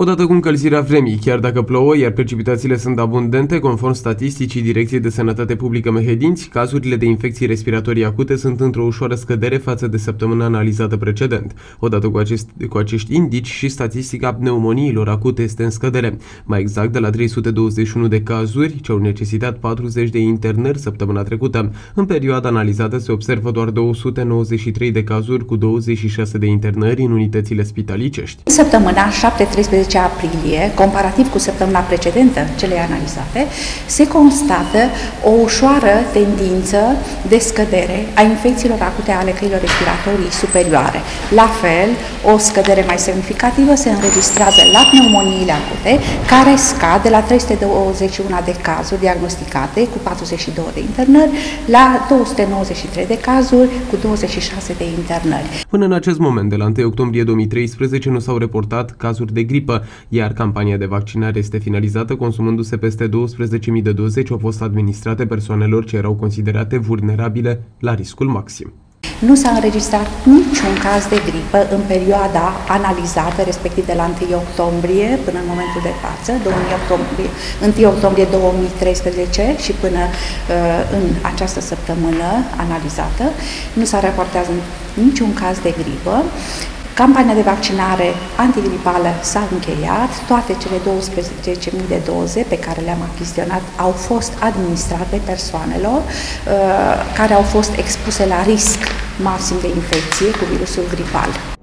Odată cu încălzirea vremii, chiar dacă plouă, iar precipitațiile sunt abundente, conform statisticii Direcției de Sănătate Publică Mehedinți, cazurile de infecții respiratorii acute sunt într-o ușoară scădere față de săptămâna analizată precedent. Odată cu, acest, cu acești indici și statistica pneumoniilor acute este în scădere. Mai exact, de la 321 de cazuri, ce au necesitat 40 de internări săptămâna trecută. În perioada analizată se observă doar 293 de cazuri cu 26 de internări în unitățile spitalicești. Săptămâna 7-13 10 aprilie, comparativ cu săptămâna precedentă celei analizate, se constată o ușoară tendință de scădere a infecțiilor acute ale căilor respiratorii superioare. La fel, o scădere mai semnificativă se înregistrează la pneumoniile acute, care scad de la 321 de cazuri diagnosticate cu 42 de internări la 293 de cazuri cu 26 de internări. Până în acest moment, de la 1 octombrie 2013, nu s-au reportat cazuri de gripă, iar campania de vaccinare este finalizată consumându-se peste 12.000 de doze ce au fost administrate persoanelor ce erau considerate vulnerabile la riscul maxim. Nu s-a înregistrat niciun caz de gripă în perioada analizată, respectiv de la 1 octombrie până în momentul de față, 1 octombrie, 1 octombrie 2013 și până uh, în această săptămână analizată. Nu s-a raportat niciun caz de gripă. Campania de vaccinare antigripală s-a încheiat, toate cele 12.000 de doze pe care le-am achiziționat au fost administrate persoanelor uh, care au fost expuse la risc maxim de infecție cu virusul gripal.